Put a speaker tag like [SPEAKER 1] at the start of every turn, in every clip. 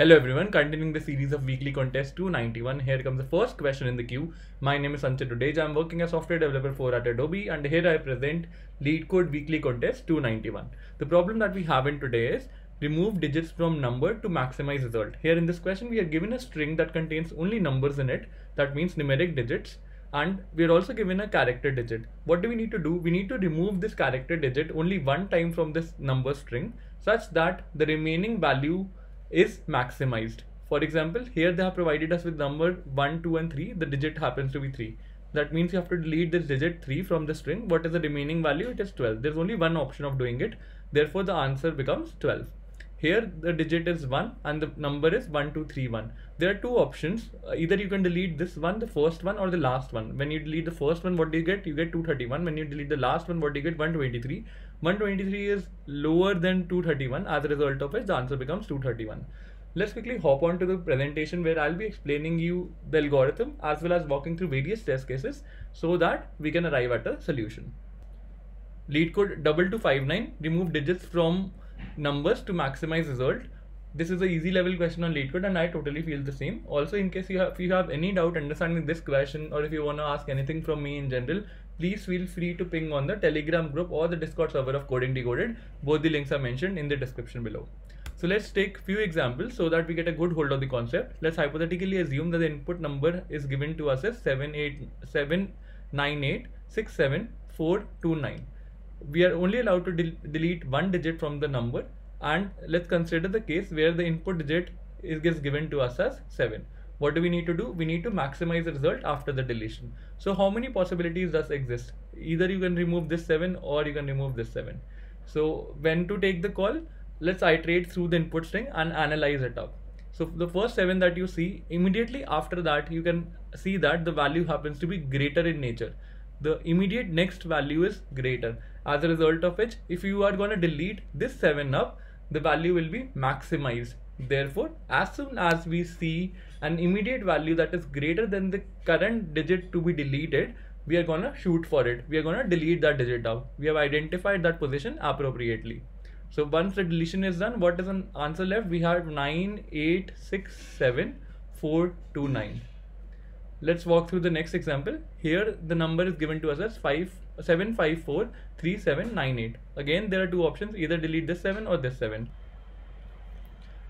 [SPEAKER 1] Hello everyone, continuing the series of weekly contest 291. Here comes the first question in the queue. My name is Sunchit Dudeja. I'm working as software developer for at Adobe and here I present LeetCode weekly contest 291. The problem that we have in today is remove digits from number to maximize result. Here in this question we are given a string that contains only numbers in it. That means numeric digits and we are also given a character digit. What do we need to do? We need to remove this character digit only one time from this number string such that the remaining value is maximized. For example, here they have provided us with number 1, 2 and 3. The digit happens to be 3. That means you have to delete this digit 3 from the string. What is the remaining value? It is 12. There's only one option of doing it. Therefore, the answer becomes 12. Here the digit is 1 and the number is 1231. There are two options. Uh, either you can delete this one, the first one or the last one. When you delete the first one, what do you get? You get 231. When you delete the last one, what do you get? 123. 123 is lower than 231 as a result of which the answer becomes 231. Let's quickly hop on to the presentation where I'll be explaining you the algorithm as well as walking through various test cases so that we can arrive at a solution. To five nine remove digits from numbers to maximize result. This is a easy level question on LeetCode and I totally feel the same. Also in case you have, if you have any doubt understanding this question or if you want to ask anything from me in general, please feel free to ping on the telegram group or the discord server of coding decoded. Both the links are mentioned in the description below. So let's take few examples so that we get a good hold of the concept. Let's hypothetically assume that the input number is given to us as 7986747 we are only allowed to del delete one digit from the number and let's consider the case where the input digit is gets given to us as 7 what do we need to do? We need to maximize the result after the deletion. So how many possibilities does exist? Either you can remove this 7 or you can remove this 7 so when to take the call let's iterate through the input string and analyze it up. So the first 7 that you see immediately after that you can see that the value happens to be greater in nature the immediate next value is greater. As a result of which if you are going to delete this 7 up the value will be maximized. Therefore as soon as we see an immediate value that is greater than the current digit to be deleted we are going to shoot for it. We are going to delete that digit out. We have identified that position appropriately. So once the deletion is done what is an answer left? We have 9 8 6 7 4 2 9 let's walk through the next example. Here the number is given to us as 5 7543798 again there are two options. Either delete this 7 or this 7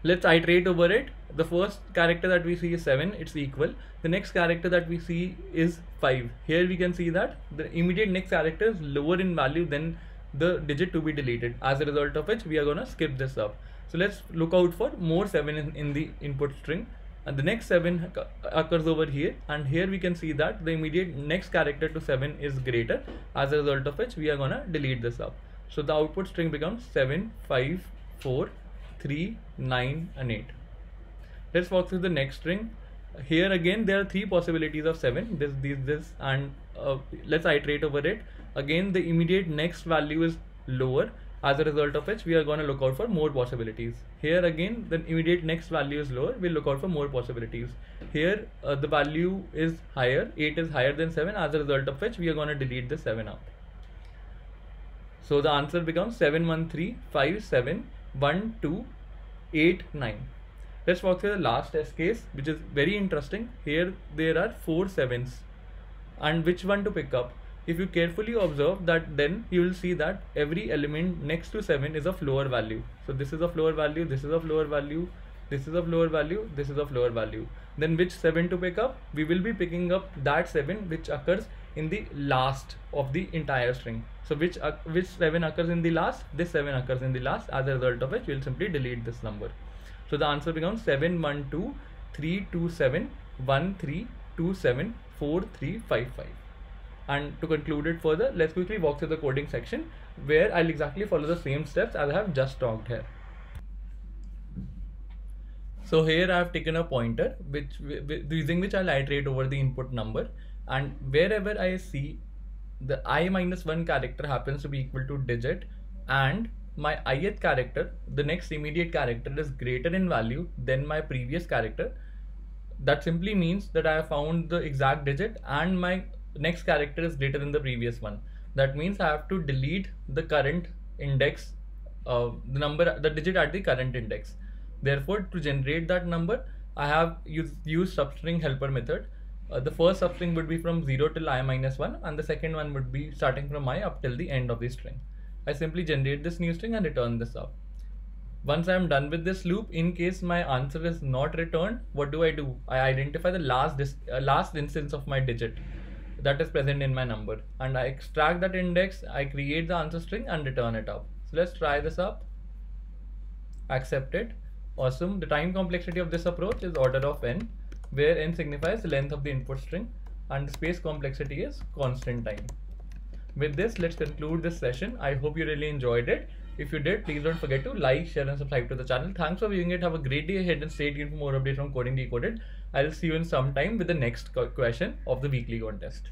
[SPEAKER 1] let's iterate over it. The first character that we see is 7 it's equal. The next character that we see is 5 here we can see that the immediate next character is lower in value than the digit to be deleted. As a result of which we are going to skip this up. So let's look out for more 7 in, in the input string and the next 7 occurs over here. And here we can see that the immediate next character to 7 is greater. As a result of which we are gonna delete this up. So the output string becomes 7 5 4 3 9 and 8 let's walk through the next string. Here again there are three possibilities of 7 this this this and uh, let's iterate over it. Again the immediate next value is lower as a result of which we are going to look out for more possibilities. Here again the immediate next value is lower. We'll look out for more possibilities. Here uh, the value is higher. 8 is higher than 7 as a result of which we are going to delete the 7 out. So the answer becomes 713571289 let's walk through the last test case which is very interesting. Here there are four sevens. And which one to pick up if you carefully observe that then you will see that every element next to 7 is of lower value. So this is of lower value this is of lower value this is of lower value this is of lower value. Then which 7 to pick up? We will be picking up that 7 which occurs in the last of the entire string. So which uh, which 7 occurs in the last? This 7 occurs in the last. As a result of which we'll simply delete this number. So the answer becomes 7 1 2 3 2 7 1 3 2 7 4 3 5 5 and to conclude it further, let's quickly walk through the coding section where I'll exactly follow the same steps as I have just talked here. So here I have taken a pointer which using which I'll iterate over the input number and wherever I see the i minus 1 character happens to be equal to digit and my ith character, the next immediate character is greater in value than my previous character. That simply means that I have found the exact digit and my next character is greater than the previous one. That means I have to delete the current index, uh, the number, the digit at the current index. Therefore, to generate that number, I have used, used substring helper method. Uh, the first substring would be from 0 till i minus 1 and the second one would be starting from i up till the end of the string. I simply generate this new string and return this up. Once I am done with this loop, in case my answer is not returned, what do I do? I identify the last uh, last instance of my digit that is present in my number and I extract that index, I create the answer string and return it up. So let's try this up. Accept it. Awesome. The time complexity of this approach is order of n, where n signifies length of the input string and the space complexity is constant time. With this, let's conclude this session. I hope you really enjoyed it. If you did, please don't forget to like, share, and subscribe to the channel. Thanks for viewing it. Have a great day ahead and stay tuned for more updates on Coding Decoded. I'll see you in some time with the next question of the weekly contest.